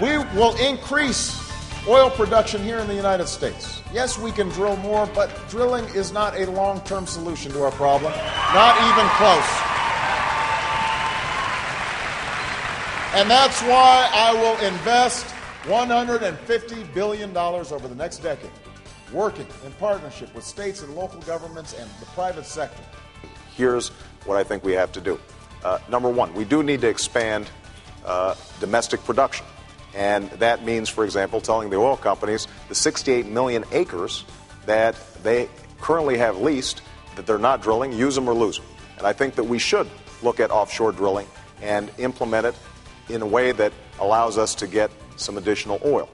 We will increase oil production here in the United States. Yes, we can drill more, but drilling is not a long term solution to our problem. Not even close. And that's why I will invest $150 billion over the next decade, working in partnership with states and local governments and the private sector. Here's what I think we have to do. Uh, number one, we do need to expand uh, domestic production. And that means, for example, telling the oil companies the 68 million acres that they currently have leased that they're not drilling, use them or lose them. And I think that we should look at offshore drilling and implement it in a way that allows us to get some additional oil.